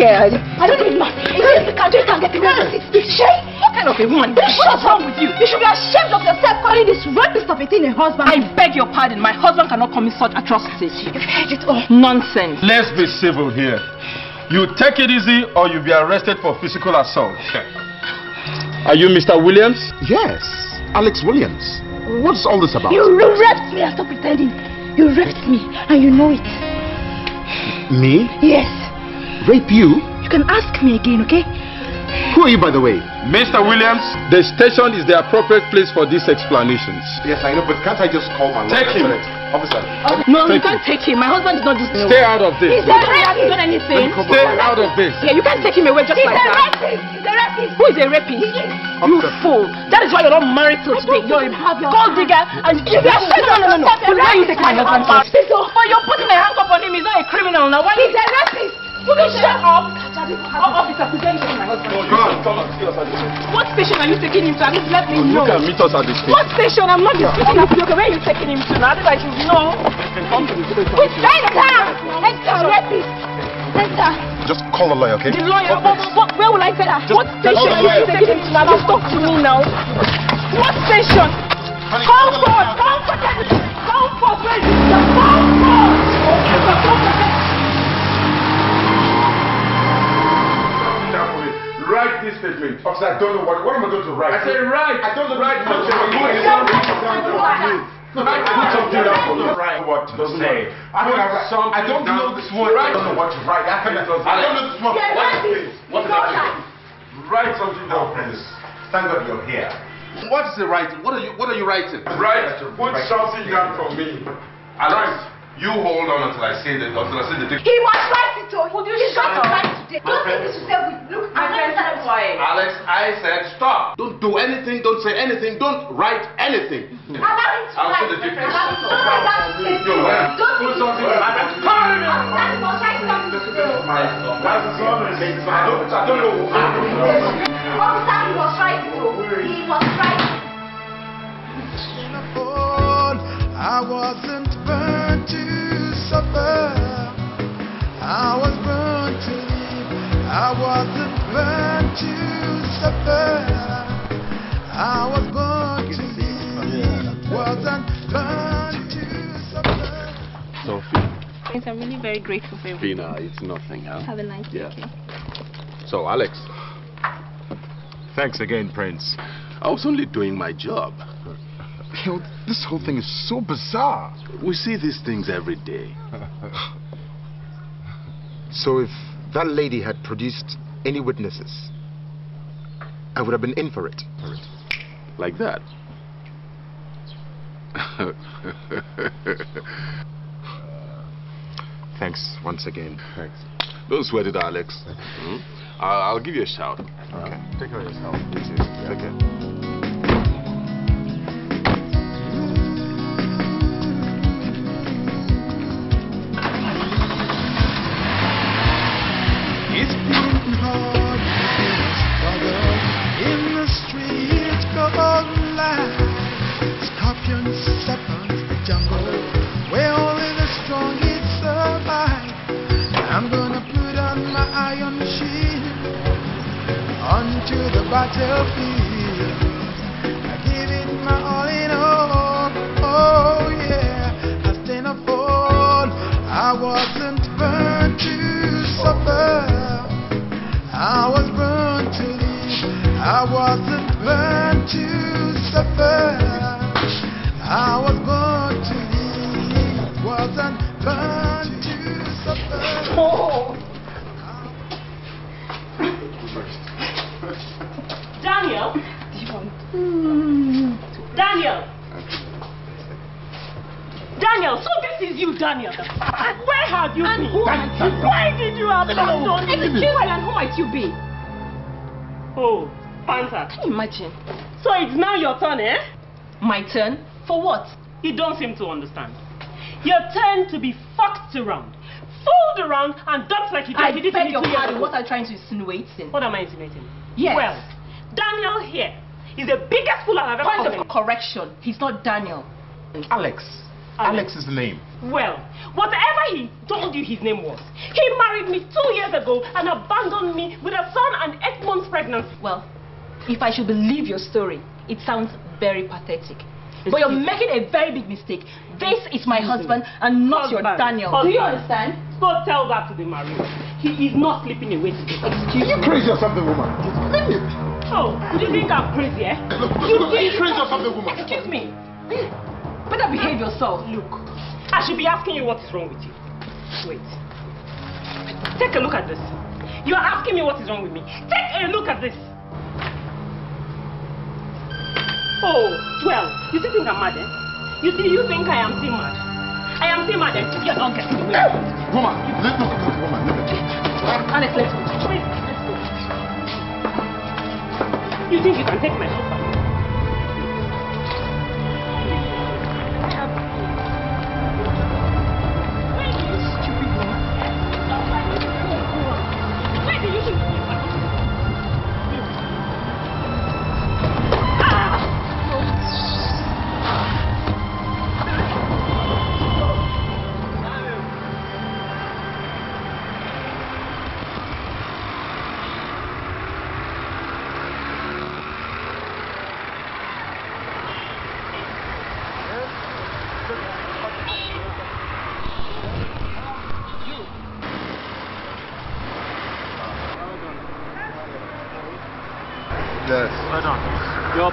What's the problem? Scared. I don't even know. If you can do it, can get the references. Shay, what kind of a woman? What's wrong with you? You should be ashamed of yourself calling this rapist of a thing a husband. I beg your pardon. My husband cannot commit such atrocities. You've heard it all. Nonsense. Let's be civil here. You take it easy or you'll be arrested for physical assault. Are you Mr. Williams? Yes, Alex Williams. What's all this about? You raped me and stop pretending. You raped me and you know it. Me? Yes. Rape you? You can ask me again, okay? Who are you, by the way? Mr. Williams, the station is the appropriate place for these explanations. Yes, I know, but can't I just call my Take him. Officer. No, you Take can't take him. My husband did not do this. Stay out of this. He's a He hasn't rapist. done anything. Stay out of this. Yeah, you can't take him away just He's like a that. rapist. He's a rapist. Who is a rapist? You fool. That is why you're not married till today. You're a gold digger and you are no, no, no, no. But why you take my husband? But oh, you're putting a handcuff on him. He's not a criminal now. Why He's a rapist. Will you shut up? Oh, officer, present him to my husband. What station are you taking him to? At least let me You know. can meet us at the station. What station? I'm not disputing with you. Where are you taking him to now? I should know. Enter. Enter, rapist. Enter. Just call a lawyer, okay? The lawyer. What, what, where will I take her? What station are you taking him to now? Just talk to me now. What station? Comfort! Comfort! Comfort! Where is the comfort? Write this statement. Officer, I don't know what. What am I going to write? I said write. I don't know. Write Put what something you're down doing. for me. Put something down for me. Write What to Doesn't say? I don't- I don't know down. this one. I don't know what to write. I don't know I don't know this one. He's a What is rapist. this? What is happening? Write something down. please. Thank God you're here. What is the writing? What are you? What are you writing? Write. Put something down for me. Alex, you hold on until I say the until I say the dictionary. He must write it, oh. Would you He's shut going to up? write today. Don't think this will say we look. My friend, keep quiet. Alex, I said stop. Don't do anything. Don't say anything. Don't write anything. Allow him to I'll write. say the difference. Allow him to write that statement. You're right. Don't think Put this will something say. down. Officer, he must write something today. That's his honest. I don't. I don't know. Officer, he must write it, oh. He must write it. I wasn't born to suffer. I was born to live. I wasn't born to suffer. I was born to live. Wasn't born to suffer. Sophie, Yes, I'm really very grateful for everything. Fina, it's nothing, huh? Have a nice Yeah. day. So, Alex, Thanks again, Prince. I was only doing my job. You know, this whole thing is so bizarre. We see these things every day. So if that lady had produced any witnesses, I would have been in for it. Like that. Thanks once again. Thanks. Don't sweat it, Alex. Hmm? I'll, I'll give you a shout. Okay. Take care of yourself. You too. Take care. The jungle, where only the strongest survive. I'm gonna put on my iron shield onto the battlefield. I give it my all in all. Oh yeah, I stand. I wasn't born to suffer. I was born to live. I wasn't born to suffer. I was born to live. Wasn't born to suffer. Oh. Daniel? Daniel? Daniel, so this is you, Daniel. Where have you been? Why did you have abandon me? Excuse me, and who might you be? Oh, Panther. Can you imagine? So it's now your turn, eh? My turn? For what? You don't seem to understand. Your turn to be fucked around, fooled around, and dumped like you did. I you did beg your two pardon. What are you trying to insinuate? In? What am I insinuating? Yes. Well, Daniel here is the biggest fool I've ever Point of correction. He's not Daniel. Alex, Alex is the name. Well, whatever he told you his name was, he married me two years ago and abandoned me with a son and eight months pregnancy. Well, if I should believe your story, it sounds very pathetic. But you're making a very big mistake. This is my husband and not your Daniel. Husband. Do you understand? Go tell that to the married. He is not sleeping away today. Are you crazy or something, woman? Leave me. Oh, you think I'm crazy, eh? Look, look, You look, are you crazy or something, woman? Excuse me. Better behave yourself. Look, I should be asking you what is wrong with you. Wait. Take a look at this. You are asking me what is wrong with me. Take a look at this. Oh, well, you still think I'm mad, eh? You see, you think I am still mad. I am still mad, eh? You're not getting away. Woman, let, look, look, woman, it. Alex, let's go. Wait, let's go. You think you can take my husband?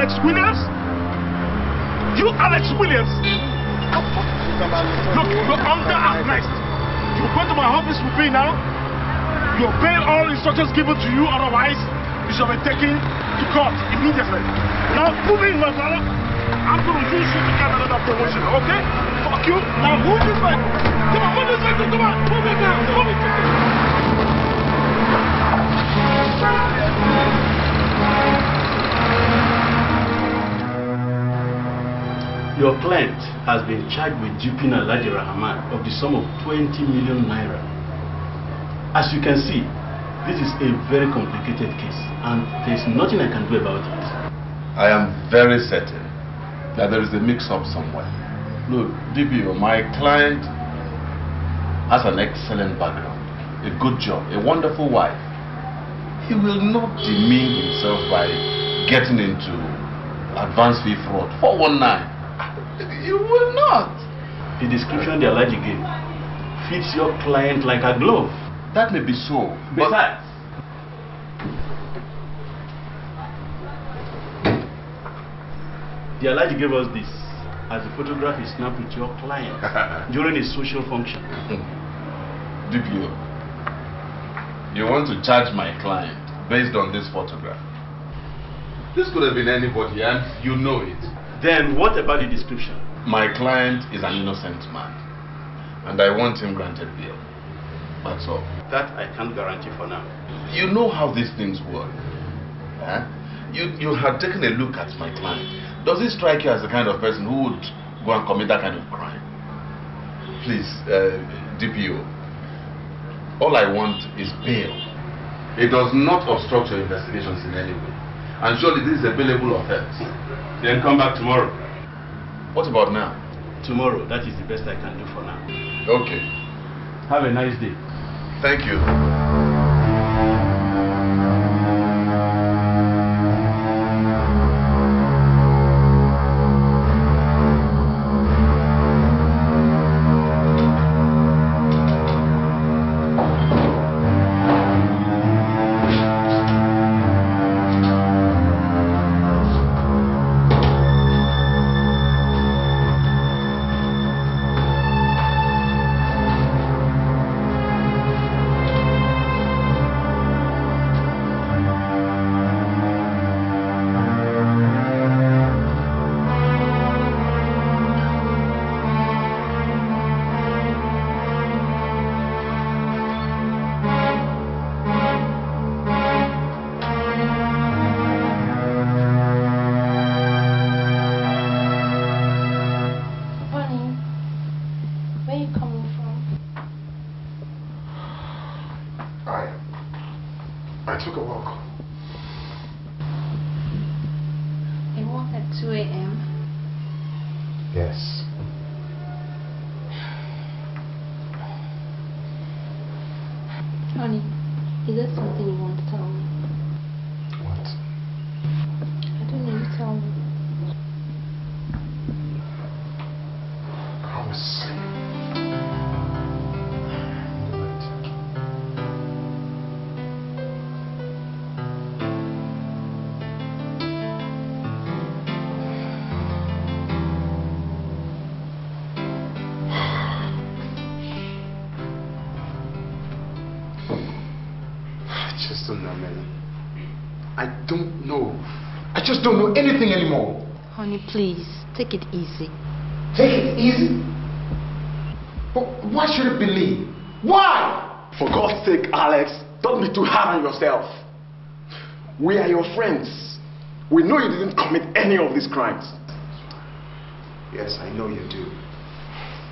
Alex Williams? You, Alex Williams? Look, you're under arrest. You go to my office with me now. You obey all instructions given to you, otherwise, you shall be taken to court immediately. Now, move in, my brother. I'm going to use you to get another promotion, okay? Fuck you. Now, move this way. Come on, move this way. Come on, move it now. Move it. Your client has been charged with duping Alhaji Rahman of the sum of 20 million naira. As you can see, this is a very complicated case and there's nothing I can do about it. I am very certain that there is a mix-up somewhere. Look, DPO, my client has an excellent background, a good job, a wonderful wife. He will not demean himself by getting into advance fee fraud. 419. You will not. The description the Alhaji gave fits your client like a glove. That may be so. But Besides, the Alhaji gave us this as a photograph he snapped with your client during a social function. DPO, you want to charge my client based on this photograph. This could have been anybody and you know it. Then what about the description? My client is an innocent man and I want him granted bail. That's all. That I can't guarantee for now. You know how these things work. Huh? You, you had taken a look at my client. Does it strike you as the kind of person who would go and commit that kind of crime? Please, uh, DPO, all I want is bail. It does not obstruct your investigations in any way. And surely this is a bailable offense. Then come back tomorrow. What about now? Tomorrow, that is the best I can do for now. Okay. Have a nice day. Thank you. Please, take it easy. Take it easy. But why should it be me? Why? For God's sake, Alex, don't be too hard on yourself. We are your friends. We know you didn't commit any of these crimes. Yes, I know you do.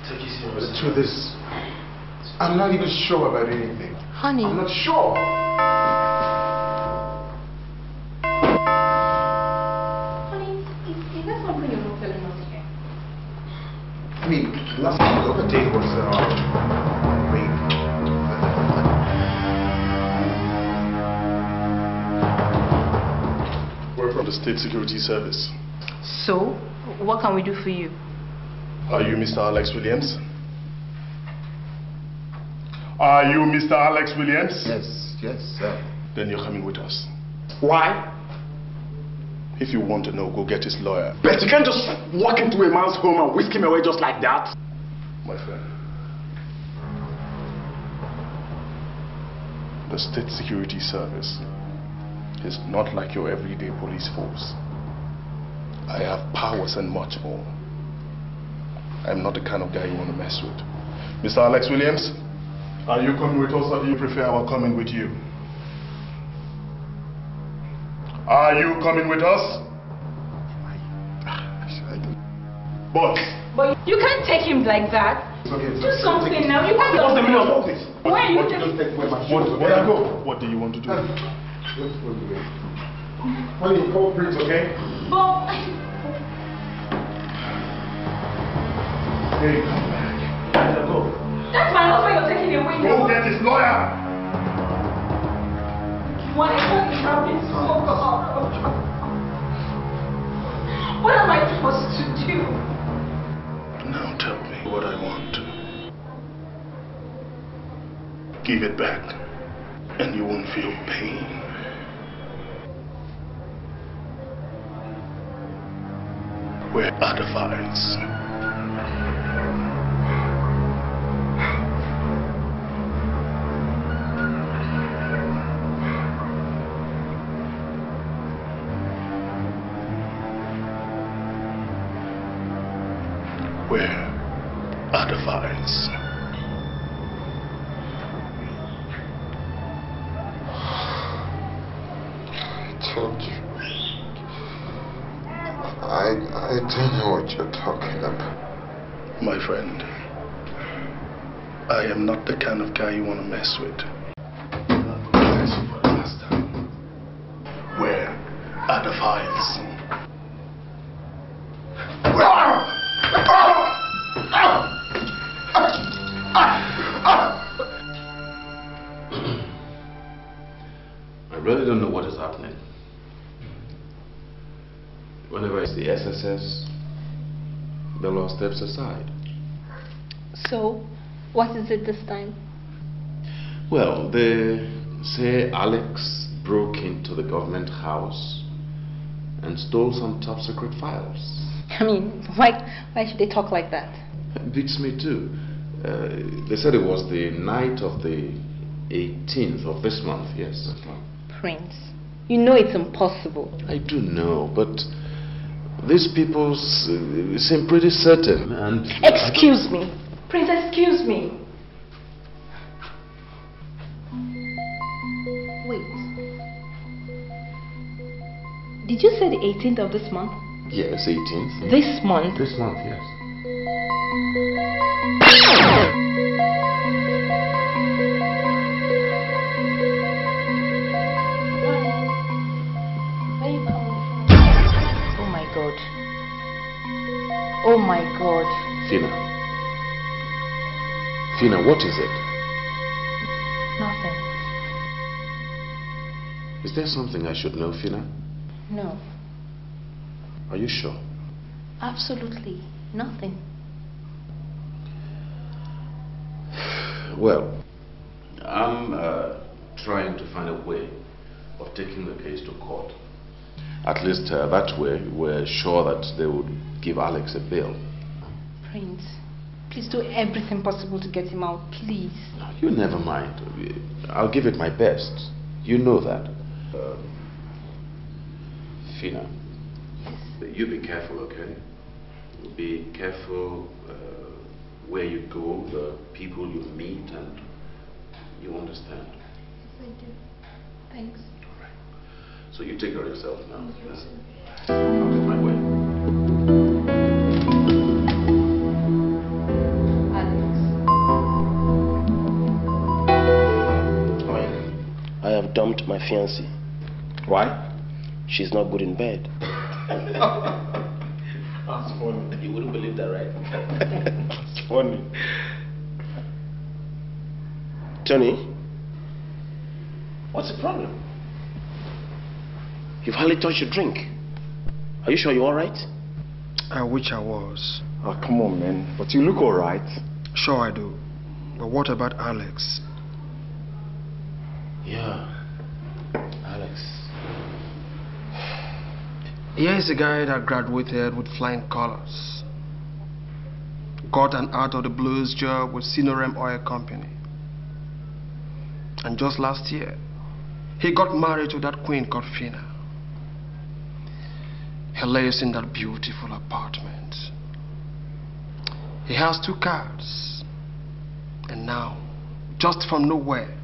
But the truth is, I'm not even sure about anything. Honey. I'm not sure. We're from the State Security Service. So, what can we do for you? Are you Mr. Alex Williams? Are you Mr. Alex Williams? Yes, yes, sir. Then you're coming with us. Why? If you want to know, go get his lawyer. But you can't just walk into a man's home and whisk him away just like that. My friend. The State Security Service is not like your everyday police force. I have powers and much more. I'm not the kind of guy you want to mess with. Mr. Alex Williams, are you coming with us or do you prefer our coming with you? Are you coming with us? But But you can't take him like that. Do something now. You can't What's the meaning of all this? Why are you What, just... what, what, what, what do you want to do? Honey, call Prince, okay? But... Hey, come back. Go. That's my husband you're taking away. Go get his lawyer. Why can't you have been so horrible? What am I supposed to do? Now tell me what I want. Give it back, and you won't feel pain. Where are is happening. Whenever it's the SSS, the law steps aside. So, what is it this time? Well, they say Alex broke into the government house and stole some top secret files. I mean, why, why should they talk like that? It beats me too. Uh, they said it was the night of the 18th of this month, yes. Prince, you know it's impossible. I do know, but these people s- seem pretty certain and... Excuse me. Prince, excuse me. Wait. Did you say the 18th of this month? Yes, 18th. This month? This month, yes. My god. Oh my God. Fina. Fina, what is it? Nothing. Is there something I should know, Fina? No. Are you sure? Absolutely nothing. Well, I'm uh, trying to find a way of taking the case to court. At least uh, that way, we're sure that they would give Alex a bill. Prince, please do everything possible to get him out, please. You never mind. I'll give it my best. You know that. Uh, Fina, you be careful, okay? Be careful uh, where you go, the people you meet, and you understand. Yes, I do. Thanks. All right. So you take care of yourself now. I'll dumped my fiancée. Why? She's not good in bed. That's funny. You wouldn't believe that, right? It's funny. Tony, What's the problem? you've hardly touched your drink. Are you sure you're alright? I wish I was. Oh, come on, man. But you look alright. Sure I do. But what about Alex? Yeah. Alex. Here is a guy that graduated with flying colors. Got an out of the blues job with Sinorem Oil Company. And just last year, he got married to that queen called Fina. He lives in that beautiful apartment. He has two cars. And now, just from nowhere,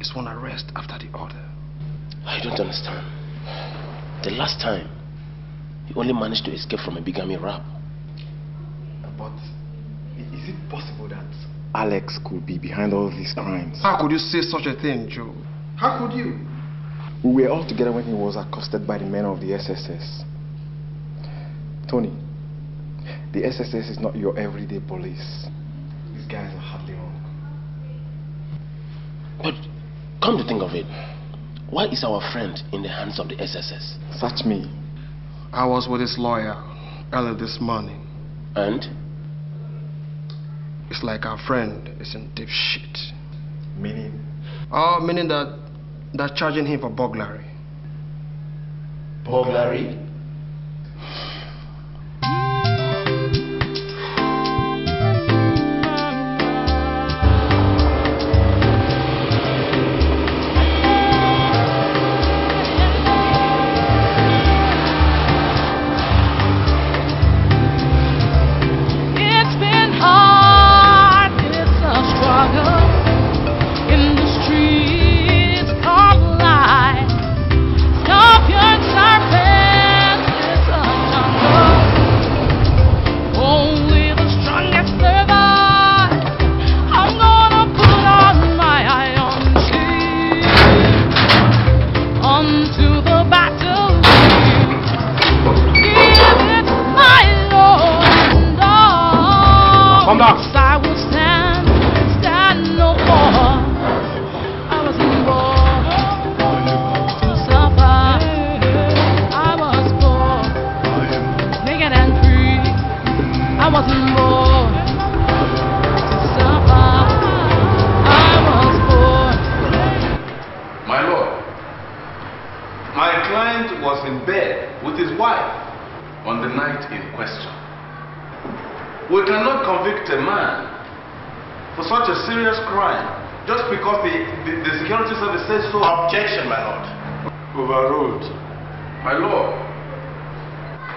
is one arrest after the other. I don't understand. The last time, he only managed to escape from a bigamy rap. But is it possible that Alex could be behind all these crimes? How could you say such a thing, Joe? How could you? We were all together when he was accosted by the men of the SSS. Tony, the SSS is not your everyday police. These guys are hardly wrong. But come to think of it, why is our friend in the hands of the SSS? Search me. I was with his lawyer earlier this morning. And? It's like our friend is in deep shit. Meaning? Oh, meaning that they're charging him for burglary. Burglary? cannot convict a man for such a serious crime just because the, the, the security service says so. Objection, my lord. Overruled. My lord,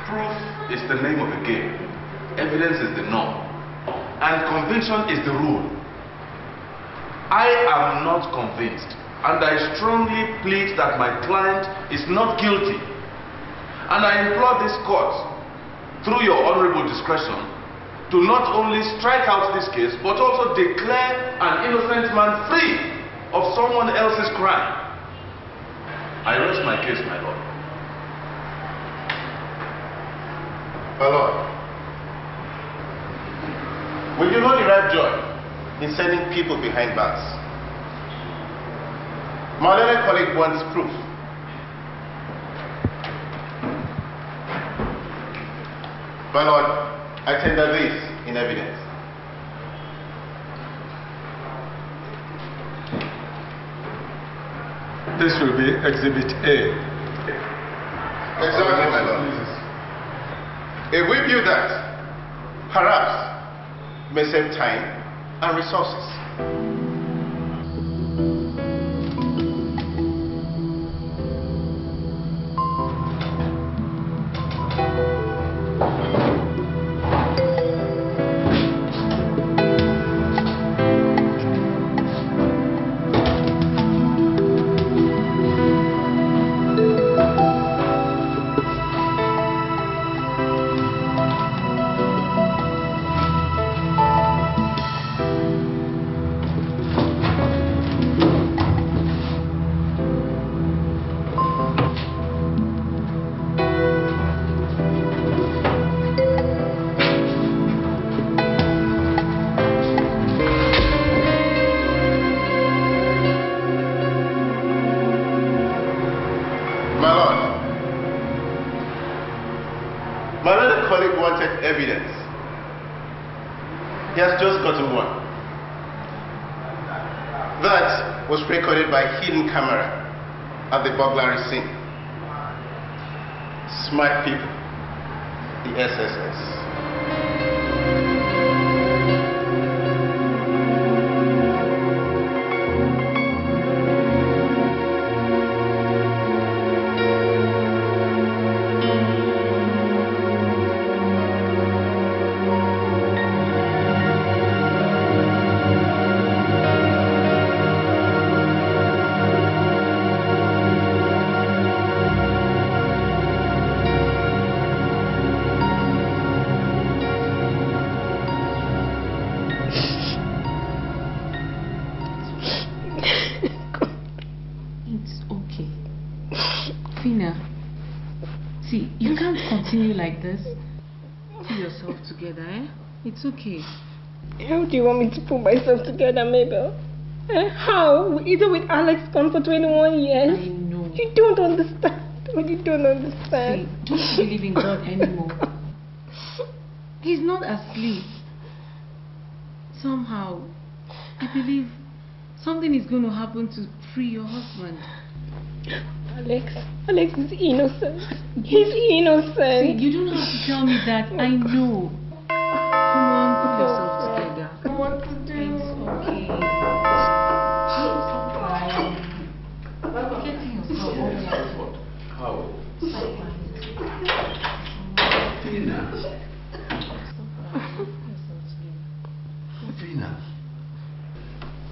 proof is the name of the game. Evidence is the norm. And conviction is the rule. I am not convinced, and I strongly plead that my client is not guilty. And I implore this court, through your honorable discretion, to not only strike out this case, but also declare an innocent man free of someone else's crime. I rest my case, my lord. My lord, Will you not derive joy in sending people behind bars? My learned colleague wants proof. My lord, I tender this in evidence. This will be Exhibit A. Exactly, my lord. If we view that, perhaps may save time and resources. Evidence. He has just gotten one. That was recorded by hidden camera at the burglary scene. Smart people, the SSS. It's okay. How do you want me to put myself together, Mabel? Eh, How? Either with Alex gone for 21 years? I know. You don't understand. You don't understand. See, don't believe in God anymore. He's not asleep. Somehow, I believe something is going to happen to free your husband. Alex, Alex is innocent. He's innocent. See, you don't have to tell me that. I know. Come on, put yourself together. What to do? It's okay. Stop crying. You're getting yourself over. How? Stop crying. Fina. Fina.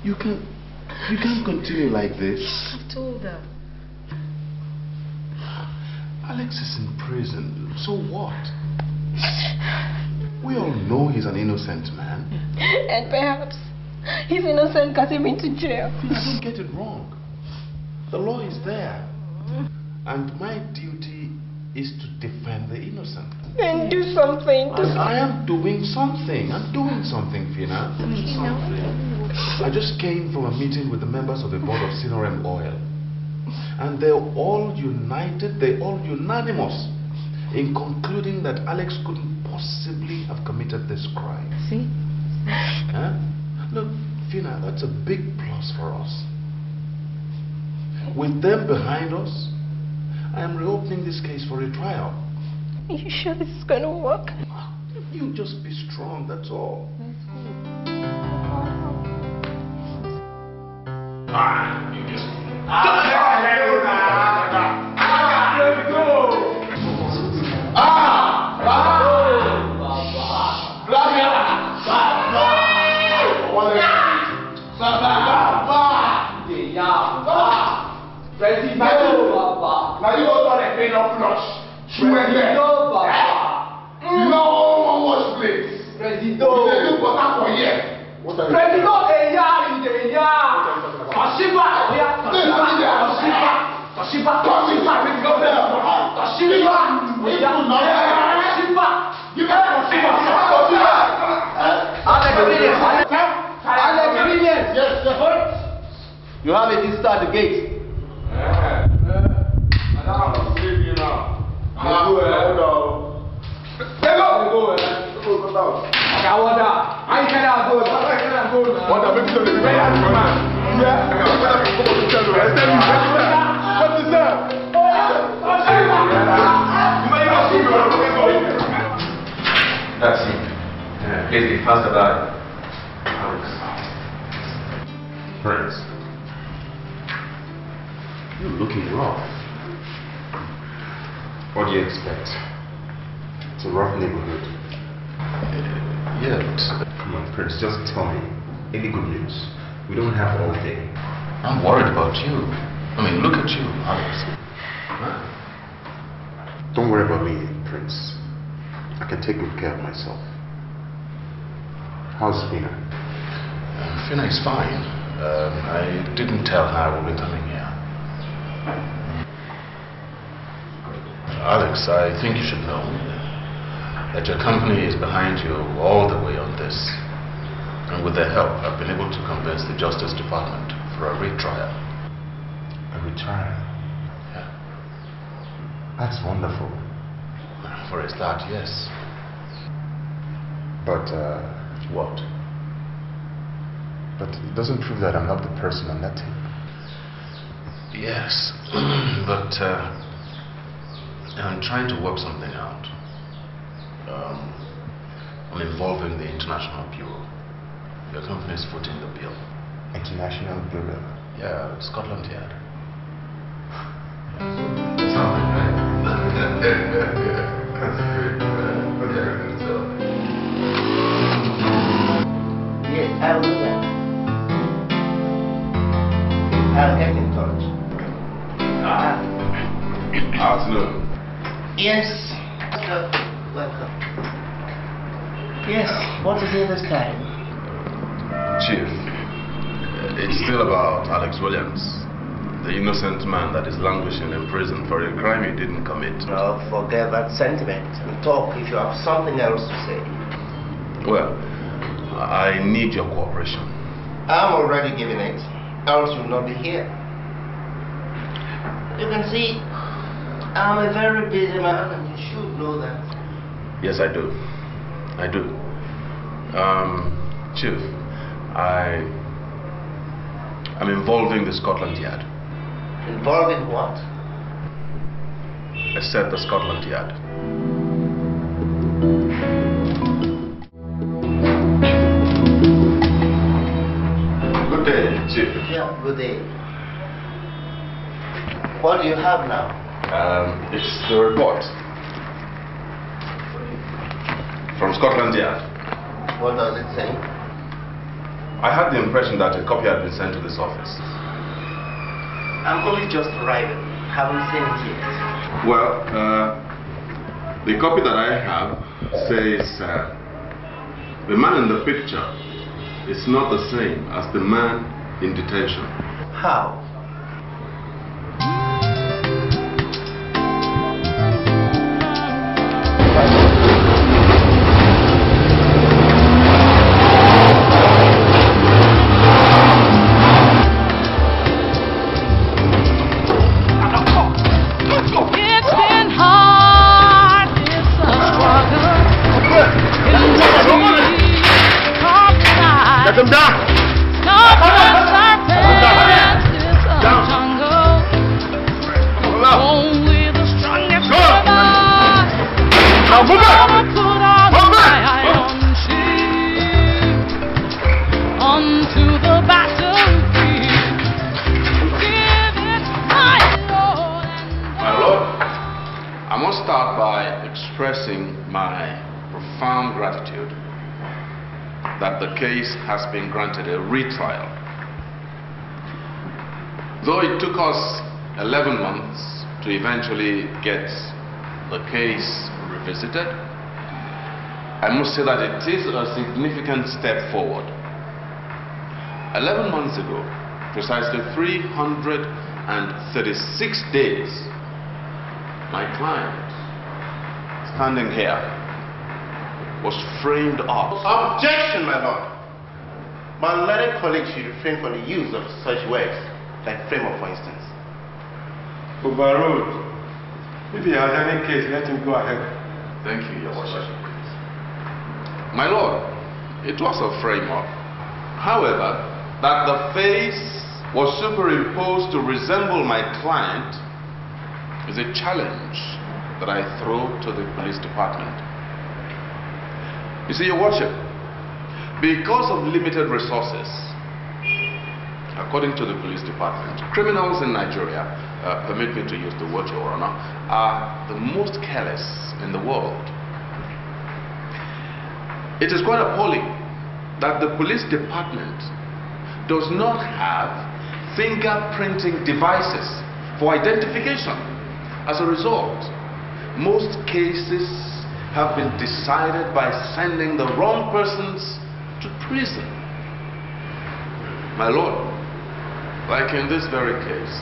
You can you can't continue like this. I've told her. Alex is in prison. So what? We all know he's an innocent man. And perhaps he's innocent got him into jail. Please don't get it wrong. The law is there. And my duty is to defend the innocent. And do something. Do And I am doing something. I'm doing something, Fina. I just came from a meeting with the members of the board of Sinorem Oil. And they're all united, they're all unanimous in concluding that Alex couldn't possibly have committed this crime. See? Huh? Look, Fina, that's a big plus for us. With them behind us, I am reopening this case for a trial. Are you sure this is going to work? You just be strong, that's all. Ah, you just. Now Lagos, Suwede. You know all one place. President. You dey do water for here. President Eya Eya. Toshiba Eya. Toshiba Toshiba Toshiba Toshiba Toshiba Eya. Toshiba. You get Toshiba Toshiba. Alex Williams. Alex Williams. Yes, the hurt. You have it inside the gate. Yeah. Yeah. Wanda, make sure they pay us, man. Yeah, I got come on to tell you. I tell you, what is that? That's it. Yeah, please be fast about it. Prince, you're looking rough. What do you expect? It's a rough neighborhood. Yeah, Come on, Prince, just tell me. Any good news? We don't have all day. I'm worried about you. I mean, look at you, Alex. Don't worry about me, Prince. I can take good care of myself. How's Fina? Uh, Fina is fine. Um, I didn't tell her I will be coming here. Alex, I think you should know that your company is behind you all the way on this. And with their help, I've been able to convince the Justice Department for a retrial. A retrial? Yeah. That's wonderful. For a start, yes. But, uh... What? But it doesn't prove that I'm not the person on that tape. Yes, but uh, I'm trying to work something out. Um, I'm involving the International Bureau. Your company is footing the bill. International Bureau? Yeah, Scotland Yard. Yes, I will. uh, I'll get in touch. Ah. Afternoon. Yes. Welcome. Yes, what is it this time? Chief, it's still about Alex Williams, the innocent man that is languishing in prison for a crime he didn't commit. No, forget that sentiment and talk if you have something else to say. Well, I need your cooperation. I'm already giving it, else you'll not be here. You can see, I'm a very busy man and you should know that. Yes, I do. I do. Um, Chief, I am involving the Scotland Yard. Involving what? I said the Scotland Yard. Good day, Chief. Yeah, good day. What do you have now? Um, it's the report from Scotland Yard. What does it say? I had the impression that a copy had been sent to this office. I'm only just arriving. Haven't seen it yet. Well, uh, the copy that I have says uh, the man in the picture is not the same as the man in detention. How? Say that it is a significant step forward. 11 months ago, precisely 336 days, my client, standing here, was framed up. Objection, my lord. My learned colleagues should refrain from the use of such words, like frame up, for instance. Overruled. If he has any case, let him go ahead. Thank you, Your Worship. My Lord, it was a framework. However, that the face was superimposed to resemble my client is a challenge that I throw to the police department. You see, Your Worship, because of limited resources, according to the police department, criminals in Nigeria, uh, permit me to use the word, Your Honor, are the most careless in the world. It is quite appalling that the police department does not have fingerprinting devices for identification. As a result, most cases have been decided by sending the wrong persons to prison. My Lord, like in this very case,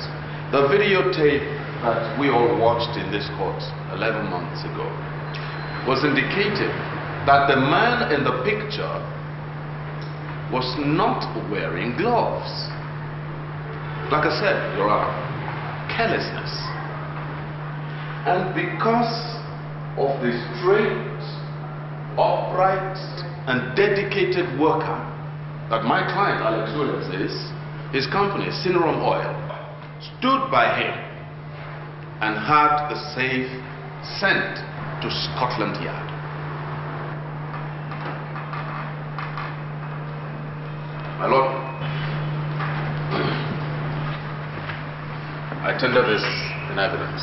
the videotape that we all watched in this court 11 months ago was indicated that the man in the picture was not wearing gloves. Like I said, Your Honor, carelessness. And because of the straight, upright, and dedicated worker that my client, Alex Williams, is, his company, Cinerum Oil, stood by him and had the safe sent to Scotland Yard. My Lord, I tender this in evidence.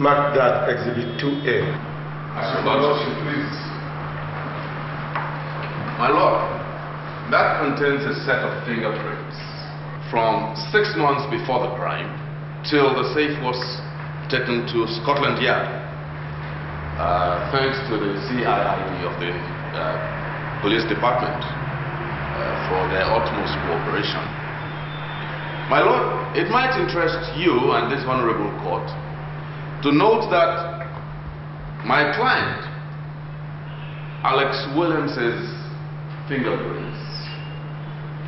Mark that Exhibit 2A. As your Lordship please. My Lord, that contains a set of fingerprints from six months before the crime till the safe was taken to Scotland Yard. Uh, thanks to the CIID of the uh, police department uh, for their utmost cooperation. My Lord, it might interest you and this honorable court to note that my client, Alex Williams's fingerprints,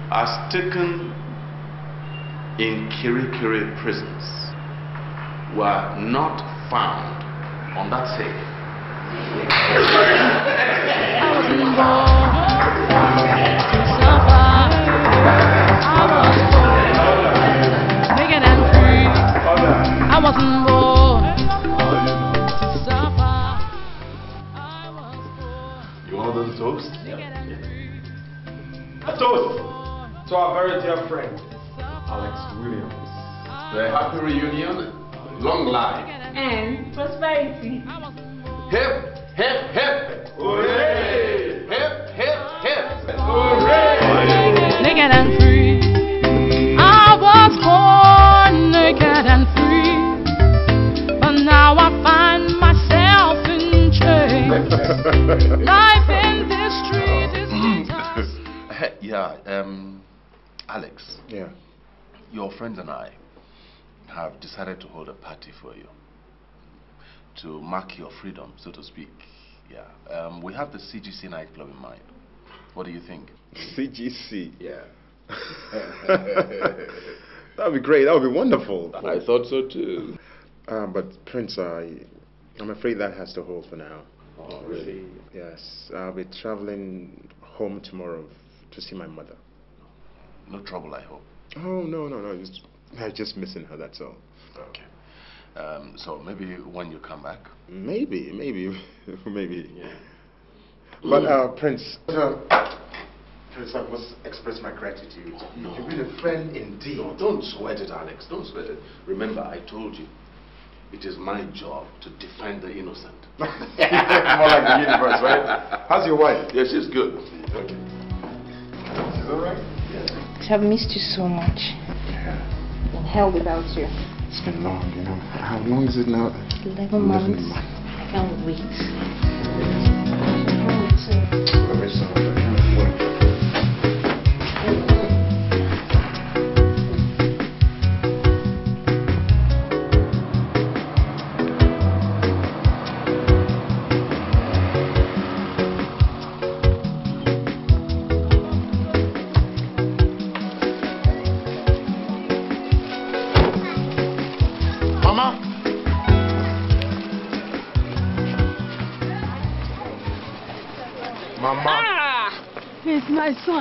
are taken in Kirikiri prisons were not found on that safe. Naked and free. I wasn't born to suffer. You want them toast? A toast to our very dear friend, Alex Williams. The happy reunion, long life. And prosperity. Hip, hip, hip. Hooray! Hip, hip, hip. Naked and free. I was born naked and free. But now I find myself in chains. Life in this street is yeah, um, Alex. Yeah. Your friends and I have decided to hold a party for you to mark your freedom, so to speak. Yeah. Um, we have the CGC nightclub in mind. What do you think? CGC. Yeah. that would be great. That would be wonderful. I thought so too. Uh, but Prince, I, I'm afraid that has to hold for now. Oh, really? Yes. I'll be traveling home tomorrow to see my mother. No trouble, I hope. Oh no no no! Just, I'm just missing her. That's all. Okay. Um, so maybe when you come back. Maybe maybe maybe. Yeah. But uh, Prince. Uh, Prince, I must express my gratitude. No. You've been a friend indeed. No, don't sweat it, Alex. Don't sweat it. Remember, I told you, it is my job to defend the innocent. More like the universe, right? How's your wife? Yeah, she's good. Okay. She's all right. I've missed you so much. In hell without you. It's been long, you know. How long is it now? 11 months. I can't wait. I can't wait.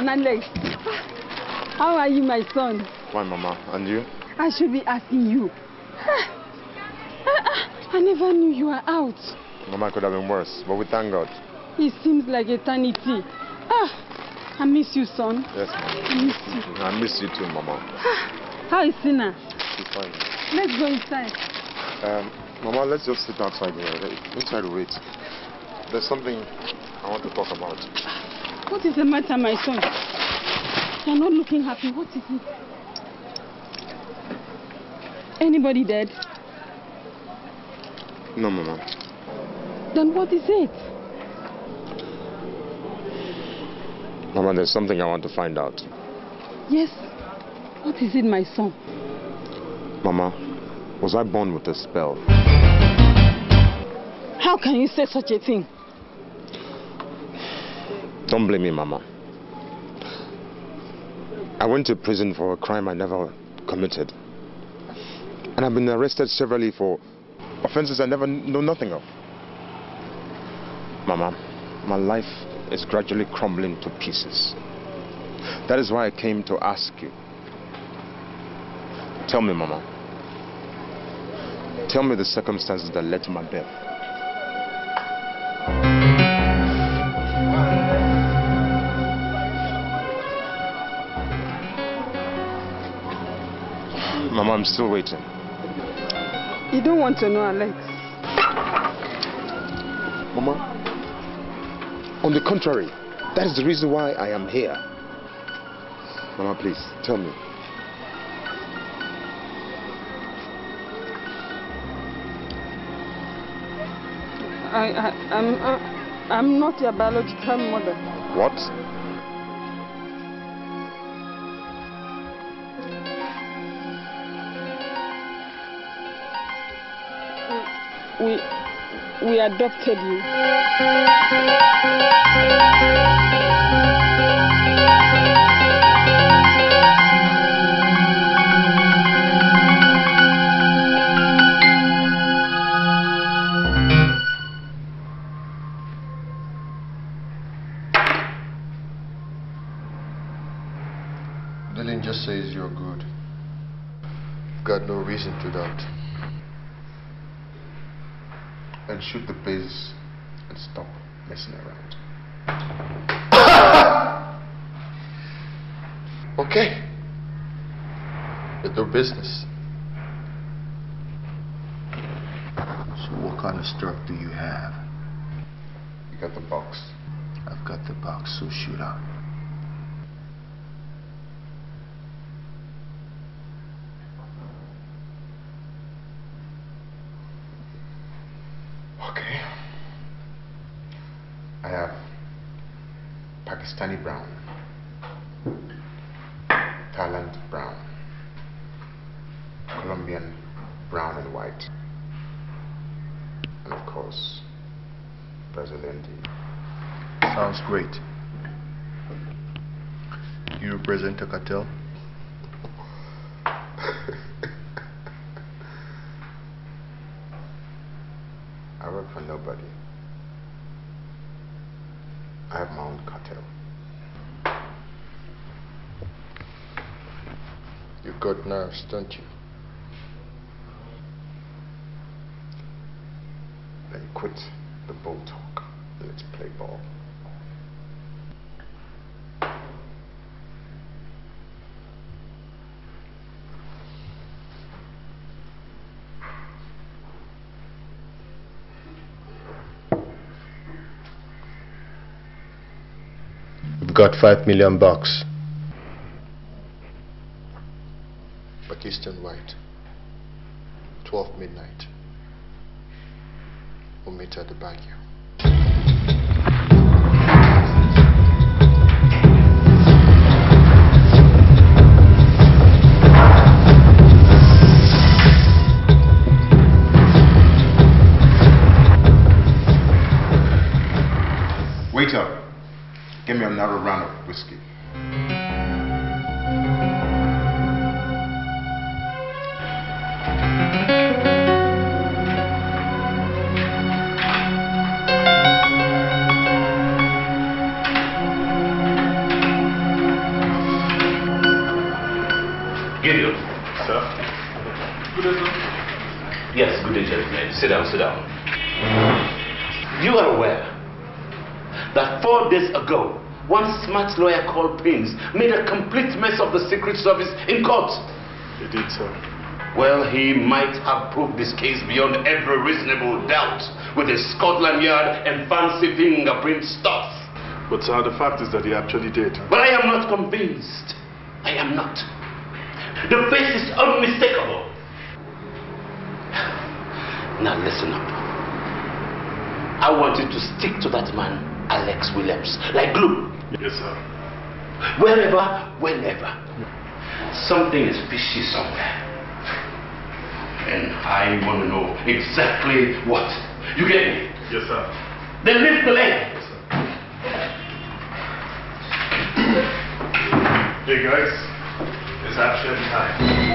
Son, Alex. How are you, my son? Fine, Mama. And you? I should be asking you. I never knew you were out. Mama could have been worse, but we thank God. It seems like eternity. Ah, I miss you, son. Yes, Mama. I miss you. I miss you too, Mama. How is Sina? She's fine. Let's go inside. Um, Mama, let's just sit outside here. Inside, wait. There's something I want to talk about. What is the matter, my son? You're not looking happy. What is it? Anybody dead? No, Mama. Then what is it? Mama, there's something I want to find out. Yes. What is it, my son? Mama, was I born with a spell? How can you say such a thing? Don't blame me, Mama. I went to prison for a crime I never committed. And I've been arrested severally for offenses I never know nothing of. Mama, my life is gradually crumbling to pieces. That is why I came to ask you. Tell me, Mama. Tell me the circumstances that led to my death. Mama, I'm still waiting. You don't want to know, Alex. Mama, on the contrary, that is the reason why I am here. Mama, please, tell me. I, I, I'm, uh, I'm not your biological mother. What? We adopted you. Shoot the base and stop messing around. okay. It's their business. So what kind of stuff do you have? You got the box. I've got the box, so shoot out. Okay. I have Pakistani brown, Thailand brown, Colombian brown and white, and of course, Brazilian tea. Sounds great. You represent a cartel? I work for nobody. I have my own cartel. Don't you? Then quit the bull talk let's play ball. We've got five million bucks. Court. He did, sir. Well, he might have proved this case beyond every reasonable doubt with his Scotland Yard and fancy fingerprint stuff. But sir, the fact is that he actually did. But I am not convinced. I am not. The face is unmistakable. Now listen up. I want you to stick to that man, Alex Williams, like glue. Yes, sir. Wherever, whenever. Something is fishy somewhere. And I want to know exactly what. You get me? Yes, sir. Then lift the leg. Hey, guys. It's action time.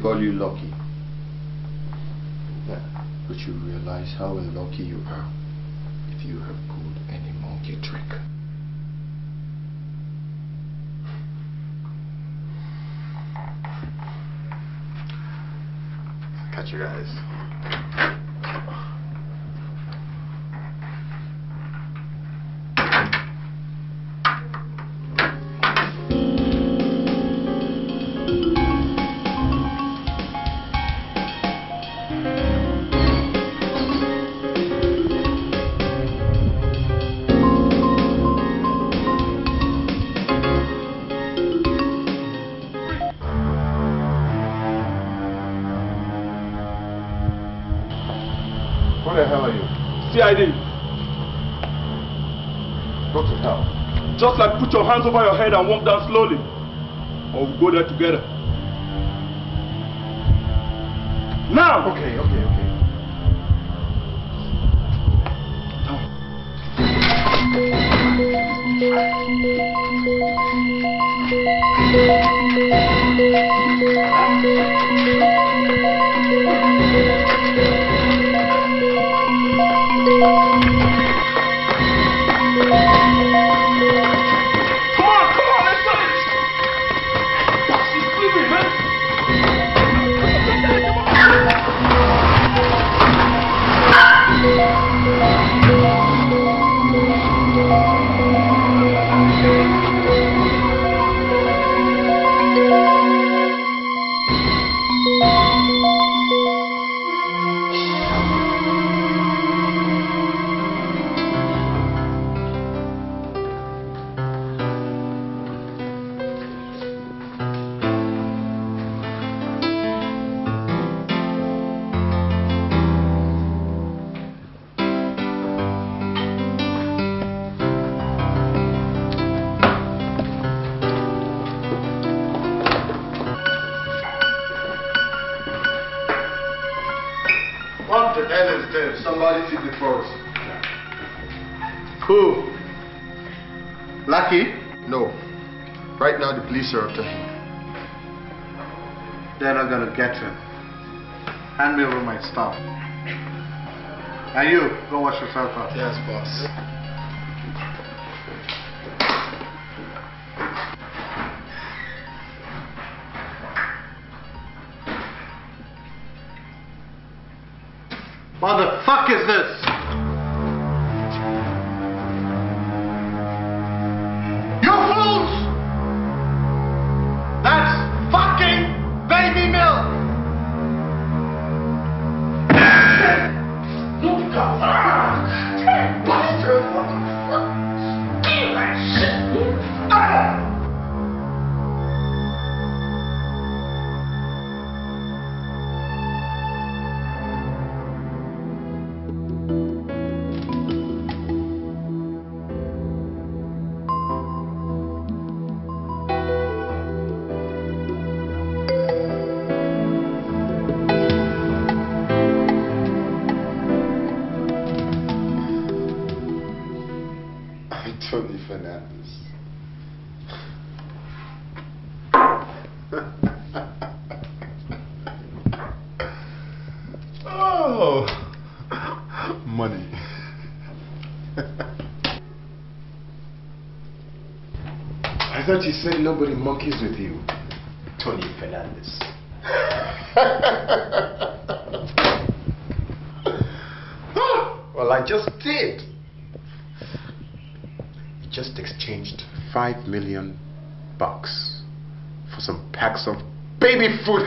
They call you lucky. Yeah, but you realize how unlucky you are put your hands over your head and walk down slowly. Or we'll go there together. Police are after him. They're not gonna get him. Hand me over my stuff. And you, go wash yourself up. Yes, boss. What the fuck is this? You said nobody monkeys with you, Tony Fernandez. well, I just did. You just exchanged five million bucks for some packs of baby food.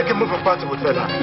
Make a move and party with Fela.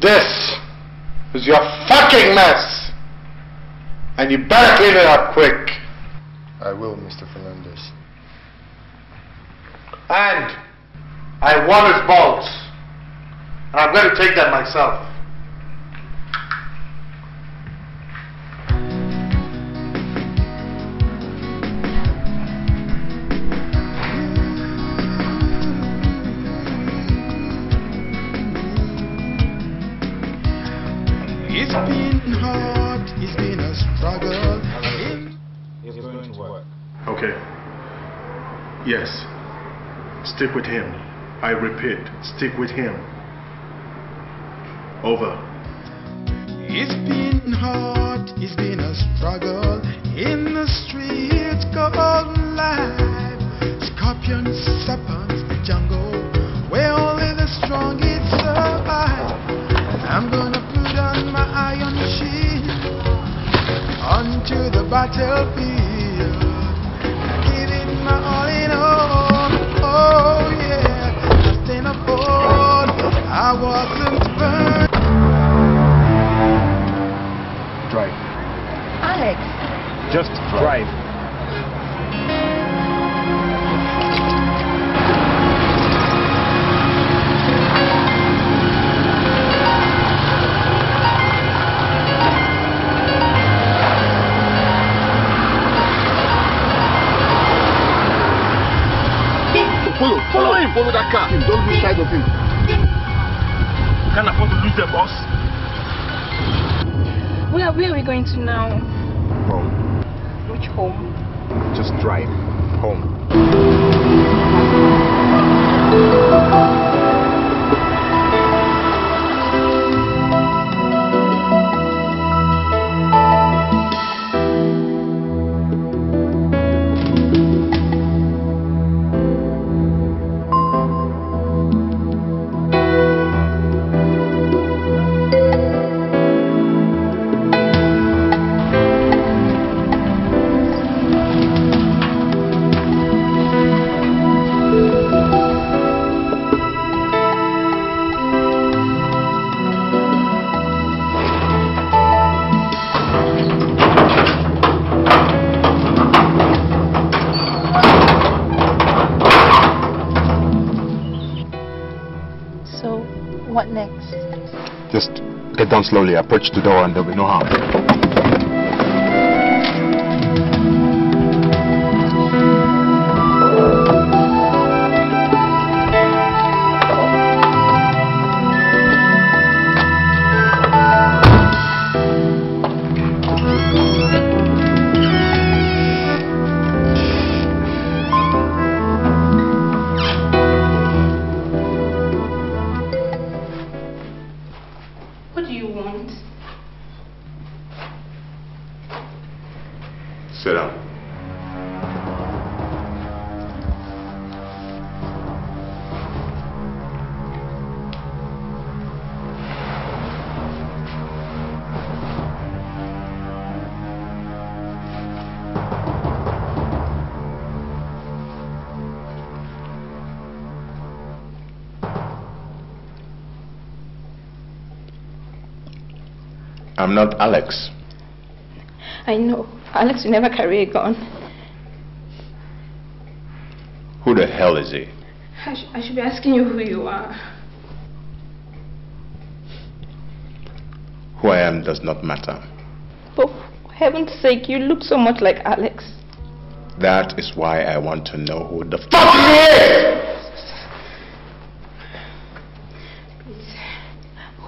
This is your fucking mess! And you better clean it up quick. I will, Mr. Fernandez. And I want his balls. And I'm going to take that myself. I repeat, stick with him. Over. It's been hard, it's been a struggle in the streets called life. Scorpions, serpents, the jungle, where only the strongest survive. I'm gonna put on my iron shield onto the battlefield, giving my all in all. Oh I wasn't burned. Drive. Alex, Just drive. Follow, follow him, follow that car. Don't lose sight of him. You can't afford to lose the boss. where, where are we going to now? Home. Which home? Just drive. Home. Down slowly, approach the door, and there'll be no harm. I'm not Alex. I know. Alex will never carry a gun. Who the hell is he? I, sh- I should be asking you who you are. Who I am does not matter. For heaven's sake, you look so much like Alex. That is why I want to know who the fuck he is!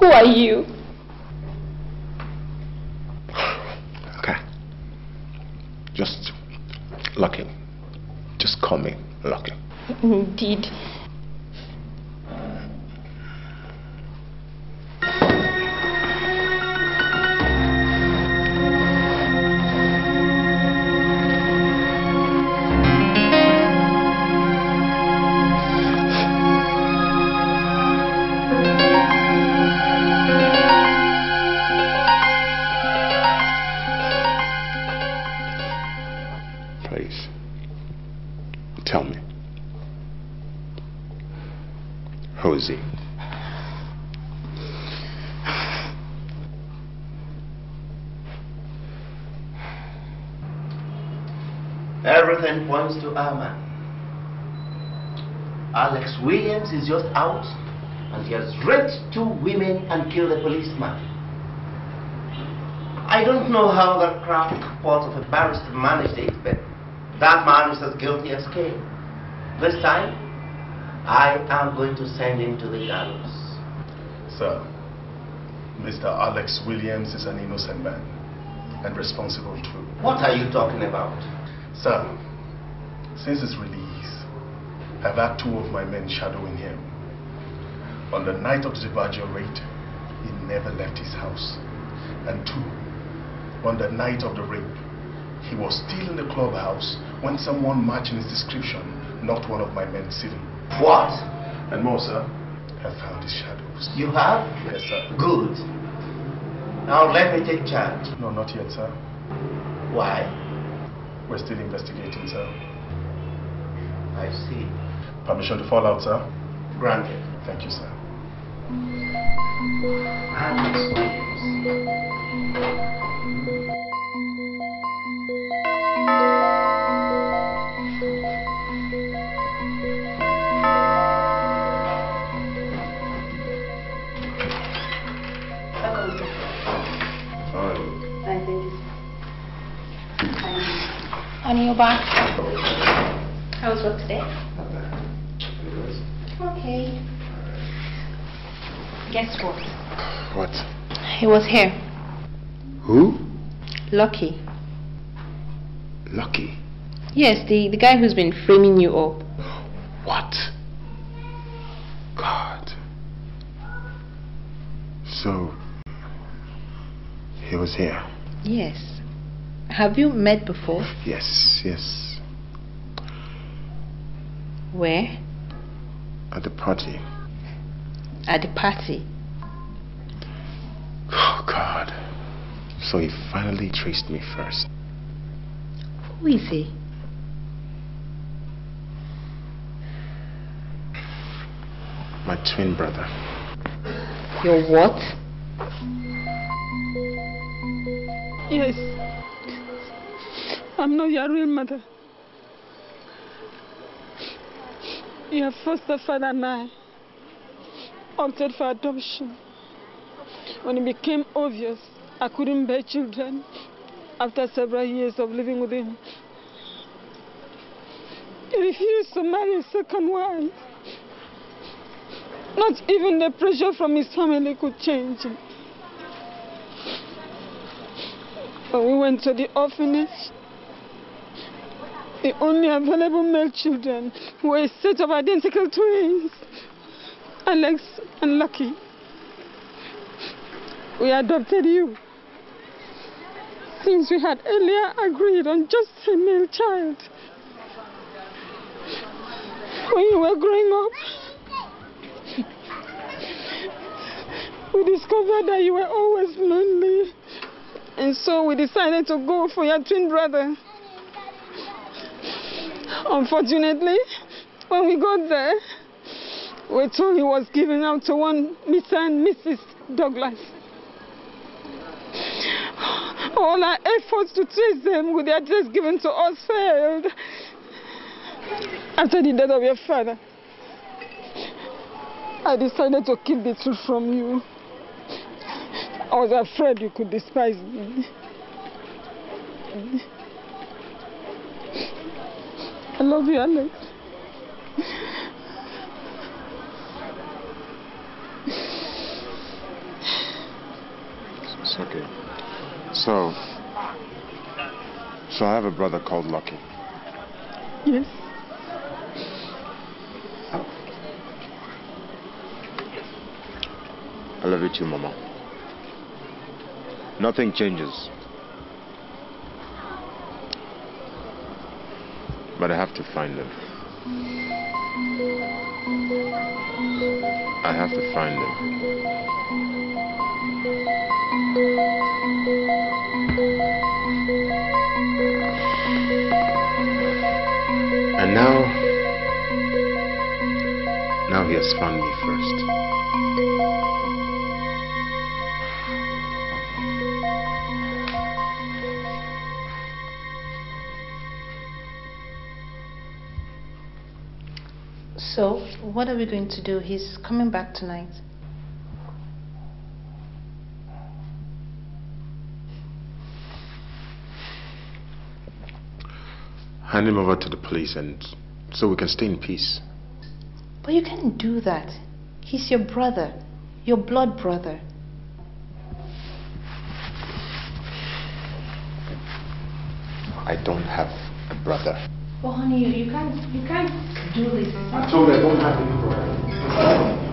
Who are you? Okay. Just Lucky. Just call me Lucky. Indeed. Tell me. He? Everything points to Arman. Alex Williams is just out and he has raped two women and killed a policeman. I don't know how that crackpot of a barrister managed it, but that man is as guilty as Cain. This time, I am going to send him to the gallows. Sir, Mr. Alex Williams is an innocent man and responsible too. What are you talking about? Sir, since his release, I've had two of my men shadowing him. On the night of the Divaggio raid, he never left his house. And two, on the night of the rape, he was still in the clubhouse when someone matching his description knocked one of my men silly. What? And more, sir, I found his shadows. You have? Yes, sir. Good. Now let me take charge. No, not yet, sir. Why? We're still investigating, sir. I see. Permission to fall out, sir? Granted. Thank you, sir. Williams. Honey, you're back. How was work today? Okay. Guess what? What? He was here. Who? Lucky. Lucky. Yes, the, the guy who's been framing you up. What? God. So, he was here. Yes. Have you met before? Yes, yes. Where? At the party. At the party. Oh, God. So he finally traced me first. Who is he? My twin brother. Your what? Yes. I'm not your real mother. Your foster father and I opted for adoption. When it became obvious I couldn't bear children after several years of living with him, he refused to marry a second wife. Not even the pressure from his family could change him. When we went to the orphanage, the only available male children were a set of identical twins, Alex and Lucky. We adopted you. Since we had earlier agreed on just a male child. When you were growing up, we discovered that you were always lonely. And so we decided to go for your twin brother. Unfortunately, when we got there, we told he was given out to one Mr. and Mrs. Douglas. All our efforts to trace them with the address given to us failed after the death of your father. I decided to keep the truth from you. I was afraid you could despise me. I love you, Alex. It's okay. So, so I have a brother called Lucky. Yes. I love you too, Mama. Nothing changes. But I have to find them. I have to find them. And now, now he has found me first. What are we going to do? He's coming back tonight. Hand him over to the police and so we can stay in peace. But you can't do that. He's your brother, your blood brother. I don't have a brother. Well, honey, you, you can't, you can't this. I told I don't have. Where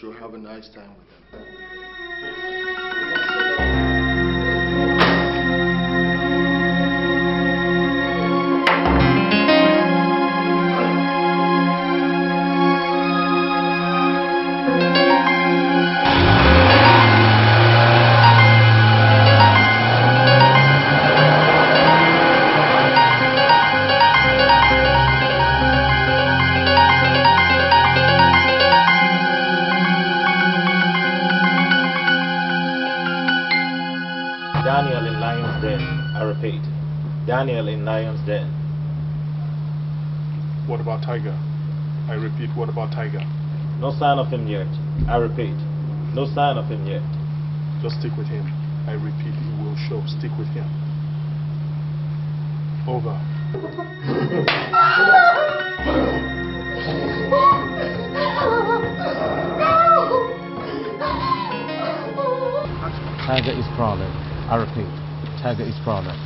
sure have a nice time with them. Sign of him yet. I repeat, no sign of him yet. Just stick with him. I repeat, he will show. Stick with him. Over. Tiger is prowling. I repeat, Tiger is prowling.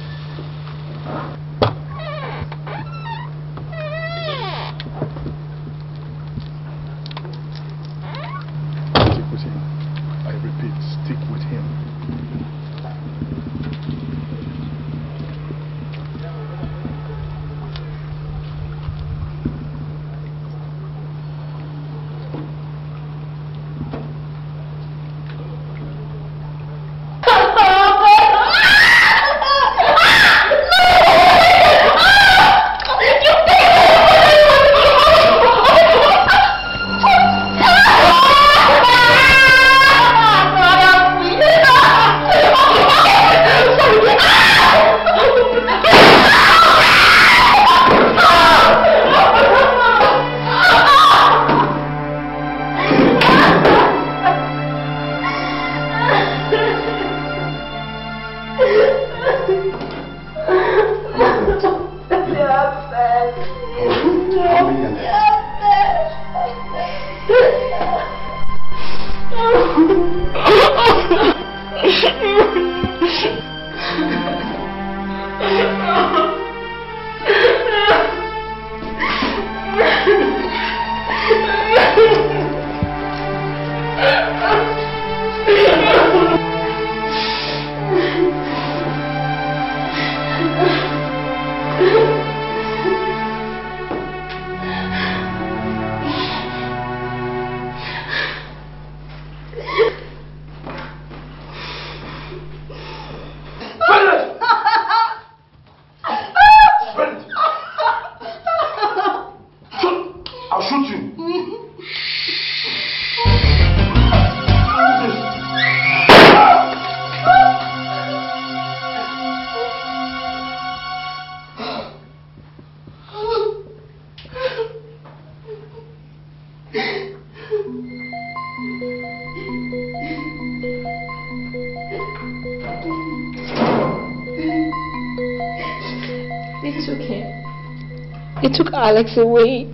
Alex away.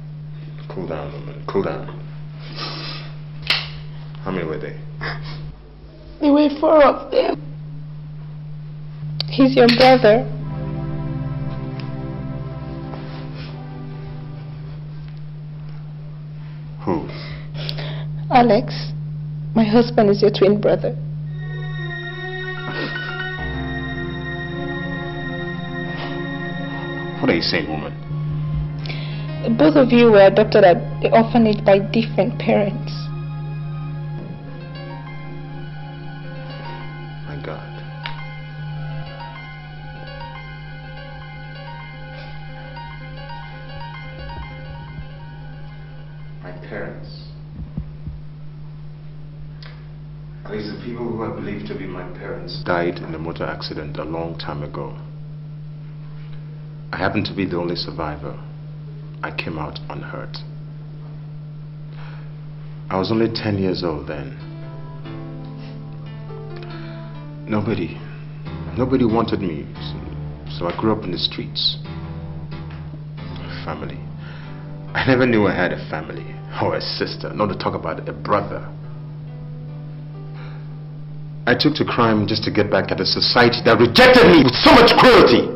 Cool down, woman. Cool down. How many were they? There were four of them. He's your brother. Who? Alex, my husband is your twin brother. What are you saying, woman? Both of you were adopted at the orphanage by different parents. My God. My parents. At least the people who I believed to be my parents died in a motor accident a long time ago. I happen to be the only survivor. I came out unhurt. I was only 10 years old then. Nobody, nobody wanted me, so, so I grew up in the streets. Family. I never knew I had a family or a sister, not to talk about a brother. I took to crime just to get back at a society that rejected me with so much cruelty.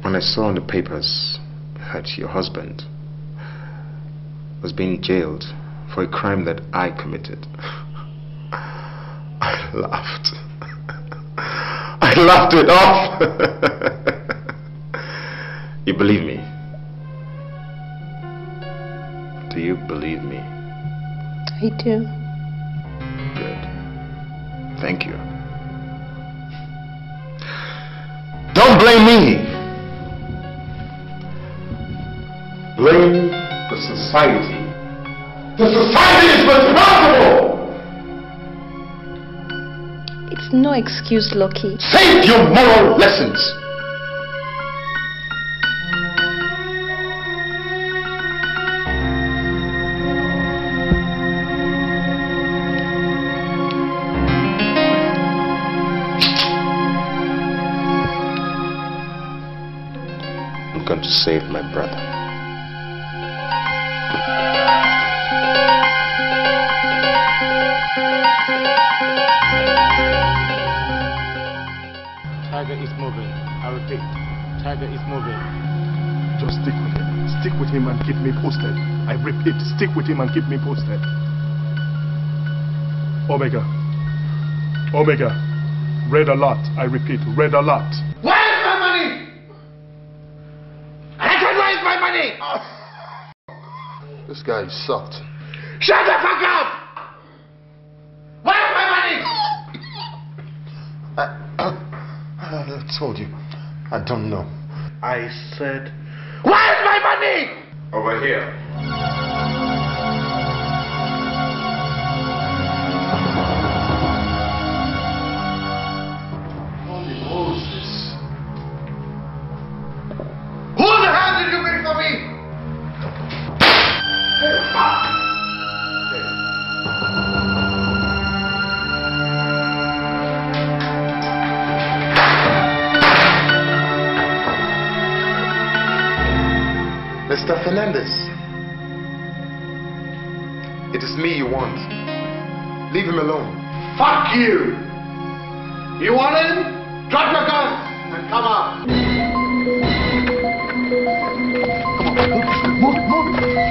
When I saw in the papers that your husband was being jailed for a crime that I committed, I laughed. I laughed it off. you believe me? Do you believe me? I do. Good. Thank you. Don't blame me. Blame the society. The society is responsible. It's It's no excuse, Lucky. Save your moral lessons! I'm going to save my brother. Is moving. I repeat, Tiger is moving. Just stick with him. Stick with him and keep me posted. I repeat, stick with him and keep me posted. Omega. Omega. Red alert. I repeat, red alert. Where's my money? I said, where's my money? This guy is soft. Shut the fuck up! Where's my money? I told you. I don't know. I said, Where's my money? Over here. Fernandez. It is me you want. Leave him alone. Fuck you! You want him? Drop your guns and come out. Move, move,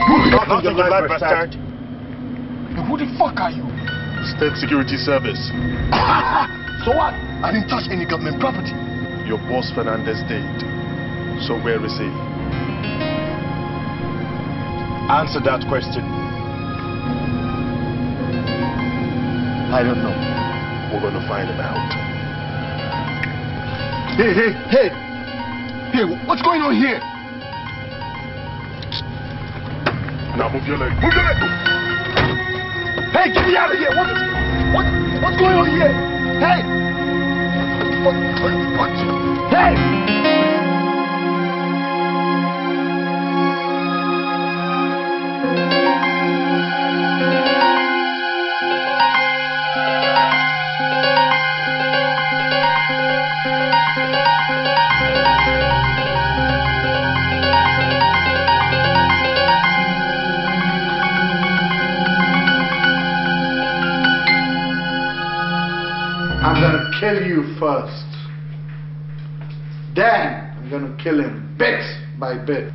move. Nothing, you bad bastard. Who the fuck are you? State Security Service. so what? I didn't touch any government property. Your boss Fernandez did. So where is he? Answer that question. I don't know. We're gonna find him out. Hey, hey, hey! Hey, what's going on here? Now move your leg. Move your leg! Hey, get me out of here! What is, what, what's going on here? Hey! What, what, what? Hey! Kill you first. Then I'm gonna kill him bit by bit.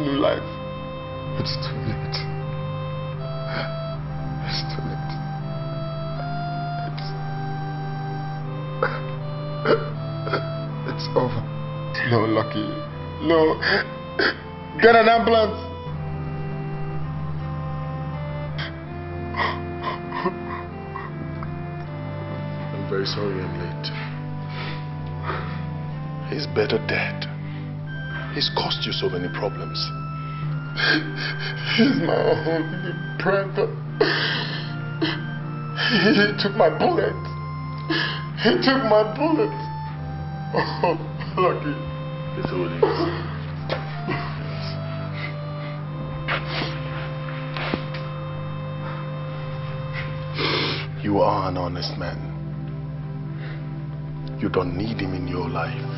New life. It's too late. It's too late. It's, it's over. No, Lucky. No. Get an ambulance. I'm very sorry I'm late. He's better dead. He's caused you so many problems. He's my only brother. He took my bullet. He took my bullet. Oh, Lucky. It's all You are an honest man. You don't need him in your life.